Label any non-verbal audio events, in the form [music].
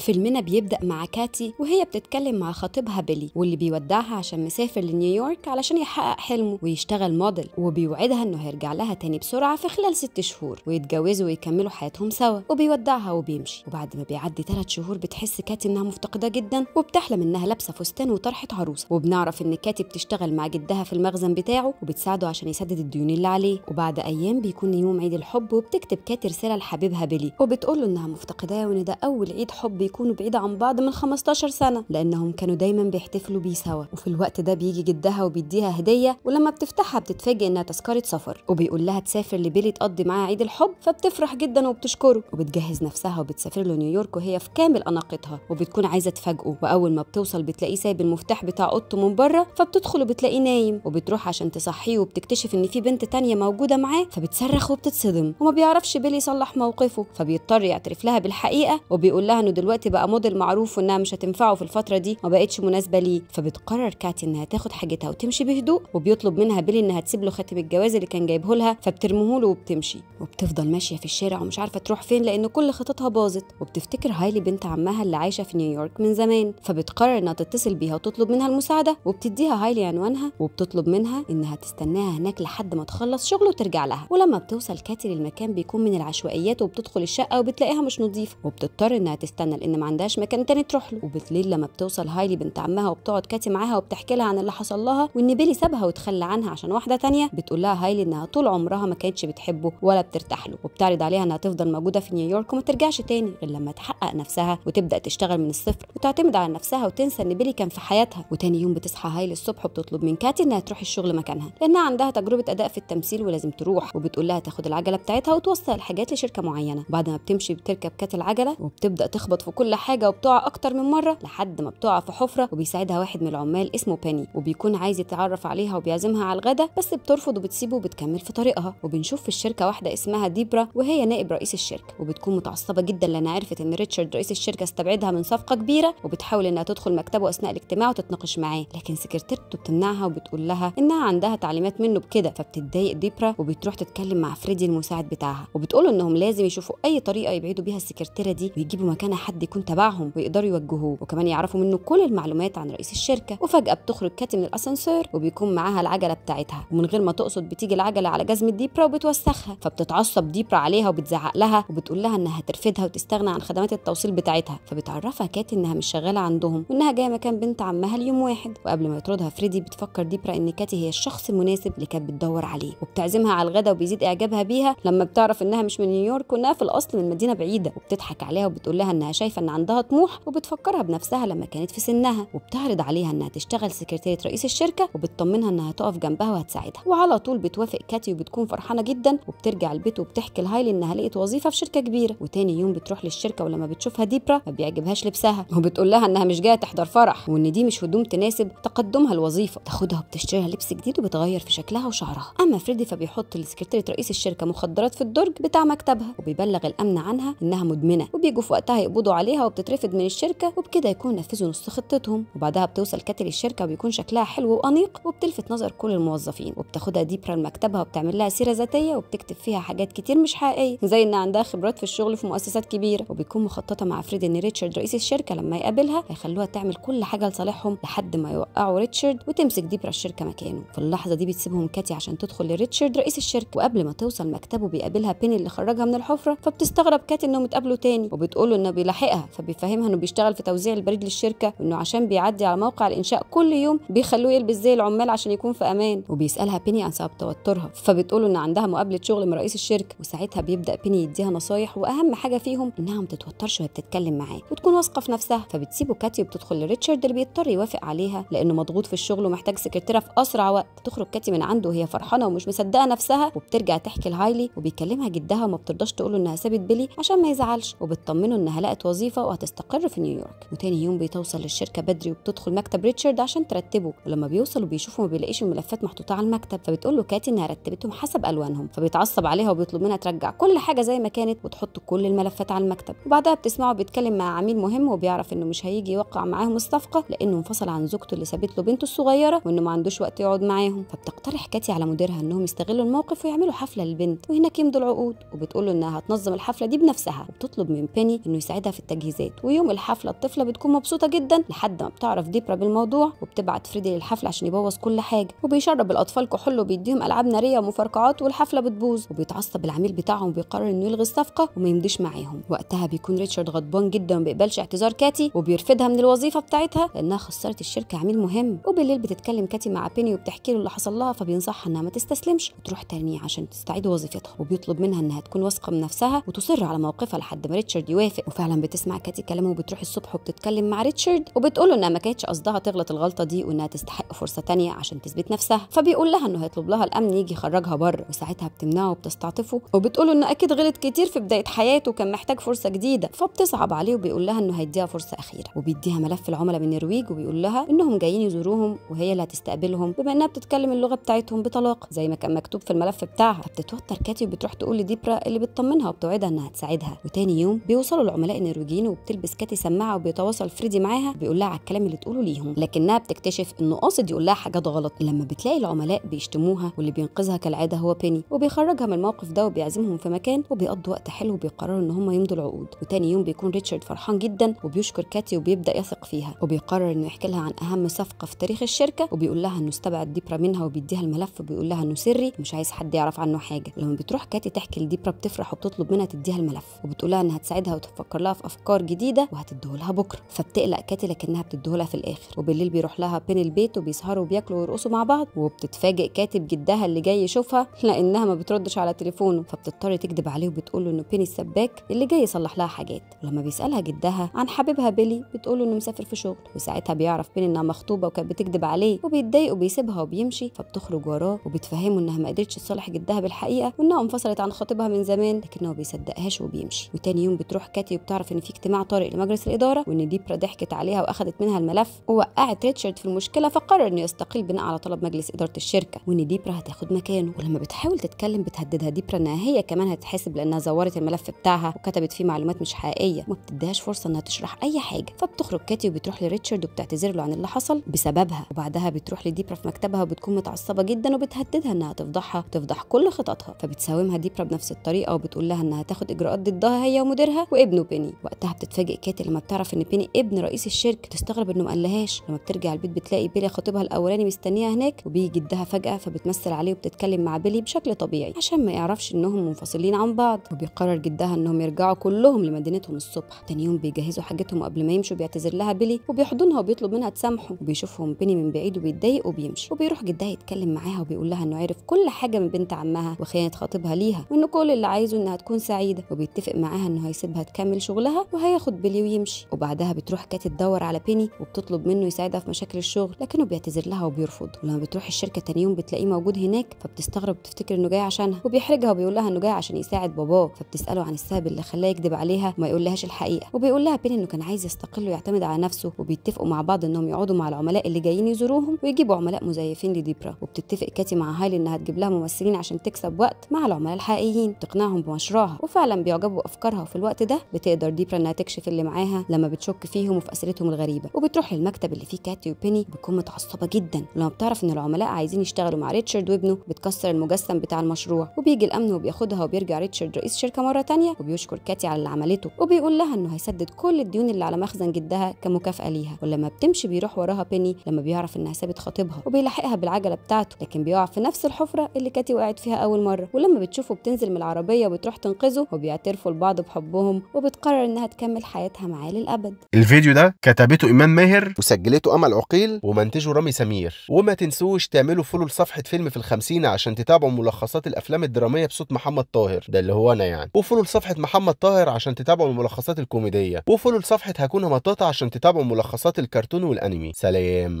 فيلمنا بيبدأ مع كاتي وهي بتتكلم مع خطيبها بيلي واللي بيودعها عشان مسافر لنيويورك علشان يحقق حلمه ويشتغل موديل وبيوعدها إنه هيرجع لها تاني بسرعة في خلال ست شهور ويتجوزوا ويكملوا حياتهم سوا وبيودعها وبيمشي. وبعد ما بيعدي ثلاث شهور بتحس كاتي إنها مفتقدة جدا وبتحلم إنها لابسة فستان وطرحة عروسة. وبنعرف إن كاتي بتشتغل مع جدها في المخزن بتاعه وبتساعده عشان يسدد الديون اللي عليه. وبعد أيام بيكون يوم عيد الحب وبتكتب كاتي رسالة لحبيبها بيلي وبتقول له إنها مفتقداه وإن ده أول عيد حب يكونوا بعيد عن بعض من 15 سنة لأنهم كانوا دايما بيحتفلوا بيه سوا. وفي الوقت ده بيجي جدها وبيديها هدية ولما بتفتحها بتتفاجئ إنها تذكرة سفر. وبيقول لها تسافر لبيلي تقضي معاها عيد الحب فبتفرح جدا وبتشكره. وبتجهز نفسها وبتسافر له نيويورك وهي في كامل أناقتها. وبتكون عايزة تفاجئه. وأول ما بتوصل بتلاقيه سايب المفتاح بتاع أوضته من بره فبتدخل وبتلاقيه نايم. وبتروح عشان تصحيه وبتكتشف إن في بنت تانية موجودة معاه فبتصرخ وبتتصدم. وما بيعرفش بيلي يصلح موقفه فبيضطر يعترف لها بالحقيقة. وبيقول لها إنه دلوقتي بقى موديل معروف وإنها مش هتنفعه في الفترة دي ما بقتش مناسبة ليه. فبتقرر كاتي إنها تاخد حاجتها وتمشي بهدوء وبيطلب منها بيلي إنها تسيب له خاتم الجواز اللي كان جايبه لها فبترميه له وبتمشي. وبتفضل ماشية في الشارع ومش عارفة تروح فين لأن كل خططها باظت. وبتفتكر هايلي بنت عمها اللي عايشة في نيويورك من زمان. فبتقرر إنها تتصل بيها وتطلب منها المساعدة وبتديها هايلي عنوانها وبتطلب منها إنها تستناها هناك لحد ما تخلص شغل وترجع لها. ولما بتوصل كاتي للمكان بيكون من العشوائيات وبتدخل الشقة وبتلاقيها مش نظيفة. وبتضطر إنها تستنى لأن ما عندهاش مكان تاني تروح له. وبالليل لما بتوصل هايلي بنت عمها وبتقعد كاتي معاها وبتحكي لها عن اللي حصل لها وإن بيلي سابها وتخلى عنها عشان واحدة تانية بتقول لها هايلي إنها طول عمرها ما كانتش بتحبه ولا بترتاح له وبتعرض عليها إنها تفضل موجودة في نيويورك وما ترجعش تاني غير لما تحقق نفسها وتبدأ تشتغل من الصفر وتعتمد على نفسها وتنسى إن بيلي كان في حياتها. وتاني يوم بتصحى هايلي الصبح وبتطلب من كاتي إنها تروح الشغل مكانها لأنها عندها تجربة أداء في التمثيل ولازم تروح. وبتقول لها تاخد العجلة بتاعتها وتوصل الحاجات لشركة معينة. بعد ما بتمشي بتركب كات العجلة وبتبدأ تخبط في كل حاجة وبتقع أكتر من مرة لحد ما بتقع في حفرة وبيساعدها واحد من العمال اسمه بيني وبيكون عايز يتعرف عليها وبيعزمها على الغدا بس بترفض وبتسيبه وبتكمل في طريقها. وبنشوف في الشركة واحدة اسمها ديبرا وهي نائب رئيس الشركة. وبتكون متعصبة جدا لأنها عرفت إن ريتشارد رئيس الشركة استبعدها من صفقة كبيرة وبتحاول إنها تدخل مكتبه أثناء الاجتماع وتتناقش معاه. لكن سكرتيرته بتمنعها وبتقول لها إنها عندها تعليمات منه بكده. فبتتضايق ديبرا وبتروح تتكلم مع فريدي المساعد بتاعها. وبتقول إنهم لازم يشوفوا أي طريقة يبعدوا بيها السكرتيرة دي ويجيبوا مكانها حد يكون تبعهم ويقدروا يوجهوه وكمان يعرفوا منه كل المعلومات عن رئيس الشركة وفجأة بتخرج كاتي من الأسانسير وبيكون معاها العجلة بتاعتها ومن غير ما تقصد بتيجي العجلة على جزمه ديبرا وبتوسخها فبتتعصب ديبرا عليها وبتزعق لها وبتقول لها إنها هترفدها وتستغنى عن خدمات التوصيل بتاعتها فبتعرفها كاتي إنها مش شغالة عندهم وإنها جاية مكان بنت عمها ليوم واحد. وقبل ما يطردها فريدي بتفكر ديبرا إن كاتي هي الشخص المناسب اللي كانت بتدور عليه وبتعزمها على الغدا وبيزيد إعجابها بيها لما بتعرف إنها مش من نيويورك وإنها في الأصل من مدينة بعيدة وبتضحك عليها وبتقول لها إنها شايفة إن عندها طموح وبتفكرها بنفسها لما كانت في سنها وبتعرض عليها إنها تشتغل سكرتيرة رئيس الشركة وبتطمنها إنها تقف جنبها وهتساعدها. وعلى طول بتوافق كاتي وبتكون فرحانة جدا وبترجع البيت وبتحكي لهايلي إنها لقيت وظيفة في شركة كبيرة. وتاني يوم بتروح للشركة ولما بتشوفها ديبرا ما بيعجبهاش لبسها. وبتقول لها إنها مش جاية تحضر فرح وإن دي مش هدوم تناسب تقدمها الوظيفة. تاخدها وبتشتريها لبس جديد وبتغير في شكلها وشعرها. أما فريدي فبيحط لسكرتيرة رئيس الشركة مخدرات في الدرج بتاع مكتبها وبيبلغ الأمن عنها إنها مدمنة. وبيجوا في وقتها يقبضوا عليها وبتترفد من الشركة وبكده يكون نفذوا نص خطتهم. وبعدها بتوصل كاتي للشركه وبيكون شكلها حلو وأنيق وبتلفت نظر كل الموظفين. وبتاخدها ديبرا لمكتبها وبتعمل لها سيرة ذاتية وبتكتب فيها حاجات كتير مش حقيقية. زي ان عندها خبرات في الشغل في مؤسسات كبيرة. وبيكون مخططة مع فريدي إن ريتشارد رئيس الشركة لما يقابلها هيخلوها تعمل كل حاجة لصالحهم لحد ما يوقعوا ريتشارد وتمسك ديبرا الشركة مكانه. في اللحظة دي بتسيبهم كاتي عشان تدخل لريتشارد رئيس الشركة. وقبل ما توصل مكتبه بيقابلها بيني اللي خرجها من الحفرة فبتستغرب كاتي إنهم اتقابلوا تاني. وبتقول له انه بيلاحقها فبيفهمها إنه بيشتغل في توزيع البريد للشركة وإنه عشان بيعدي على موقع الإنشاء كل يوم بيخلوه يلبس زي العمال عشان يكون في أمان. وبيسألها بيني عن سبب توترها. فبتقول ان عندها مقابلة شغل من رئيس الشركة وساعتها بيبدأ بيني يديها نصايح وأهم حاجة فيهم إنها ما تتوترش وهي بتتكلم معاه وتكون واثقة في نفسها. فبتسيبه كاتي وبتدخل لريتشارد اللي بيضطر يوافق عليها لأنه مضغوط في الشغل ومحتاج سكرتيرة في أسرع وقت. تخرج كاتي من عنده وهي فرحانة ومش مصدقة نفسها وبترجع تحكي لهايلي وبيكلمها جدها وما بترضاش تقول إنها سابت بيلي عشان ما يزعلش. وبتطمنه إنها لقت وظيفة وهتستقر في نيويورك. وتاني يوم بتوصل للشركة بدري وبتدخل مكتب ريتشارد عشان ترتبه. ولما بيوصل وبيشوفه ما بيلاقيش الملفات محطوطة على المكتب. فبتقول له كاتي إنها رتبتهم حسب ألوانهم. فبيتعصب عليها وبيطلب منها ترجع كل حاجة زي ما كانت وتحط كل الملفات على المكتب. وبعدها بتسمعه بيتكلم مع عميل مهم وبيعرف إنه مش هيجي يوقع معاهم الصفقه لأنه انفصل عن زوجته اللي سابت له بنته الصغيرة وإنه ما عندوش وقت يقعد معاهم. فبتقترح كاتي على مديرها إنهم يستغلوا الموقف ويعملوا حفلة للبنت. وهناك يمضوا العقود. وبتقول له إنها هتنظم الحفلة دي بنفسها. وبتطلب من بيني إنه يساعدها في التجهيزات. ويوم الحفلة الطفلة بتكون مبسوطة جدا لحد ما بتعرف ديبرا بالموضوع وبتبعت فريدي للحفلة عشان يبوظ كل حاجة. وبيشرب الأطفال كحول وبيديهم ألعاب نارية ومفرقعات والحفلة بتبوظ. وبيتعصب العميل بتاعهم وبيقرر إنه يلغي الصفقة وما يمضيش معاهم. وقتها بيكون ريتشارد غضبان جدا وما بيقبلش اعتذار كاتي وبيرفدها من الوظيفة بتاعتها لأنها خسرت الشركة عميل مهم. وبالليل بتتكلم كاتي مع بيني وبتحكي له اللي حصل لها فبينصحها إنها ما تستسلمش وتروح تاني عشان تستعيد وظيفتها. وبيطلب منها إنها تكون واثقة من نفسها وتصر على موقفها لحد ما ريتشارد يوافق. وفعلا بتسمع كاتي كلامه وبتروح الصبح وبتتكلم مع ريتشارد وبتقول له إنها ما كانتش قصدها تغلط الغلطة دي وإنها تستحق فرصة تانية عشان تثبت نفسها. فبيقول لها إنه هيطلب لها الأمن يجي يخرجها بره وساعتها بتمنعه وبتستعطفه وبتقول له انه أكيد غلط كتير في بداية حياته وكان محتاج فرصة جديدة. فبتصعب عليه وبيقول لها إنه هيديها فرصة أخيرة. وبيديها ملف العملاء من النرويج وبيقول لها إنهم جايين يزوروهم وهي اللي هتستقبلهم بما إنها بتتكلم اللغة بتاعتهم بطلاقه زي ما كان مكتوب في الملف بتاعها. فبتتوتر كاتي وبتروح تقول لديبرا اللي بتطمنها وبتوعدها إنها تساعدها. وتاني يوم بيوصلوا العملاء النرويجيين وبتلبس كاتي سماعة وبيتواصل فريدي معاها بيقول لها على الكلام اللي تقوله ليهم. لكنها بتكتشف إنه قاصد يقول لها حاجات غلط. لما بتلاقي العملاء بيشتموها واللي بينقذها كالعادة هو بيني. وبيخرجها من الموقف ده وبيعزمهم في مكان وبيقضوا وقت حلو وبيقرروا إن هم يمضوا العقود. وتاني يوم بيكون ريتشارد فرحان جدا وبيشكر كاتي وبيبدأ يثق فيها. وبيقرر إنه يحكي لها عن أهم صفقة في تاريخ الشركة. وبيقول لها إنه استبعد ديبرا منها وبيديها الملف وبيقول لها إنه سري مش عايز حد يعرف عنه حاجة. لما بتروح كاتي تحكي لديبرا بتفرح وبتطلب منها تديها الملف. وبتقول لها إنها تساعدها وتفكر لها في جديدة وهتديه لها بكرة. فبتقلق كاتي لكنها بتديه لها في الآخر. وبالليل بيروح لها بيني البيت وبيسهروا وبياكلوا ويرقصوا مع بعض. وبتتفاجئ كاتي بجدها اللي جاي يشوفها [laughs] لأنها ما بتردش على تليفونه. فبتضطر تكذب عليه وبتقول له إنه بيني السباك اللي جاي يصلح لها حاجات. ولما بيسألها جدها عن حبيبها بيلي بتقول له إنه مسافر في شغل. وساعتها بيعرف بيني إنها مخطوبة وكانت بتكذب عليه. وبيتضايق وبيسيبها وبيمشي. فبتخرج وراه. وبتفهمه إنها ما قدرتش تصارح جدها بالحقيقة وإنها انفصلت عن خطيبها من زمان لكنه بيصدقهاش وبيمشي. وتاني يوم بتروح كاتي وبتعرف إن في اجتماع طارئ لمجلس الإدارة وإن ديبرا ضحكت عليها وأخدت منها الملف ووقعت ريتشارد في المشكلة فقرر إنه يستقيل بناء على طلب مجلس إدارة الشركة. وإن ديبرا هتاخد مكانه. ولما بتحاول تتكلم بتهددها. ديبرا إنها هي كمان هتتحاسب لأنها زورت الملف بتاعها وكتبت فيه معلومات مش حقيقية. وما بتديهاش فرصة إنها تشرح أي حاجة. فبتخرج كاتي وبتروح لريتشارد وبتعتذر له عن اللي حصل بسببها. وبعدها بتروح لديبرا في مكتبها وبتكون متعصبة جدا وبتهددها إنها تفضحها وتفضح كل خططها. فبتساومها ديبرا بنفس الطريقة وبتقول لها إنها تاخد إجراءات ضدها هي ومديرها وابنه بيني. وقتها بتتفاجئ كاتي لما بتعرف إن بيني ابن رئيس الشركة تستغرب إنه ما قالهاش. لما بترجع البيت بتلاقي بيلي خطيبها الأولاني مستنيها هناك وبيجي جدها فجأة فبتمثل عليه وبتتكلم مع بيلي بشكل طبيعي عشان ما يعرفش إنهم منفصلين عن بعض. وبيقرر جدها إنهم يرجعوا كلهم لمدينتهم الصبح. تاني يوم بيجهزوا حاجتهم قبل ما يمشوا بيعتذر لها بيلي وبيحضنها وبيطلب منها تسامحه. وبيشوفهم بيني من بعيد وبيتضايق وبيمشي. وبيروح جدها يتكلم معاها وبيقول لها إنه عرف كل حاجة من بنت عمها وخيانه خطيبها ليها وانه كل اللي عايزه إنها تكون سعيدة. وبيتفق معاها إنه هيسيبها تكمل شغلها وهياخد بيلي ويمشي. وبعدها بتروح كاتي تدور على بيني وبتطلب منه يساعدها في مشاكل الشغل لكنه بيعتذر لها وبيرفض. ولما بتروح الشركة تاني يوم بتلاقيه موجود هناك فبتستغرب وتفتكر إنه جاي عشانها. وبيحرجها وبيقول لها إنه جاي عشان يساعد باباه. فبتسأله عن السبب اللي خلاه يكذب عليها وما يقولهاش الحقيقة. وبيقول لها بيني إنه كان عايز يستقل ويعتمد على نفسه وبيتفقوا مع بعض إنهم يقعدوا مع العملاء اللي جايين يزوروهم ويجيبوا عملاء مزيفين لديبرا. وبتتفق كاتي مع هايلي إنها تجيب لها ممثلين عشان تكسب وقت مع العملاء الحقيقيين تقنعهم بمشروعها. وفعلا بيعجبوا أفكارها. وفي الوقت ده بتقدر ديبرا إنها تكشف اللي معاها لما بتشك فيهم وفي اسئلتهم الغريبة. وبتروح للمكتب اللي فيه كاتي وبيني بتكون متعصبة جدا. ولما بتعرف إن العملاء عايزين يشتغلوا مع ريتشارد وابنه بتكسر المجسم بتاع المشروع. وبيجي الأمن وبياخدها وبيرجع ريتشارد رئيس شركة مرة تانية وبيشكر كاتي على اللي عملته. وبيقول لها إنه هيسدد كل الديون اللي على مخزن جدها كمكافأة ليها. ولما بتمشي بيروح وراها بيني لما بيعرف إنها سابت خطيبها وبيلاحقها بالعجلة بتاعته. لكن بيقع في نفس الحفرة اللي كاتي وقعت فيها أول مرة. ولما بتشوفه بتنزل من العربية وبتروح تنقذه وبيعترفوا لبعض بحبهم وبتقرر إنها تكمل حياتها معاه للأبد. الفيديو ده كتبته ايمان ماهر وسجلته أمل عقيل ومنتجه رامي سمير. وما تنسوش تعملوا follow لصفحة فيلم في الخمسين عشان تتابعوا ملخصات الأفلام الدرامية بصوت محمد طاهر. ده اللي هو أنا يعني. و follow لصفحة محمد طاهر عشان تتابعوا الملخصات الكوميدية. و follow لصفحة هاكونا ماتاتا عشان تتابعوا ملخصات الكرتون والأنمي. سلام.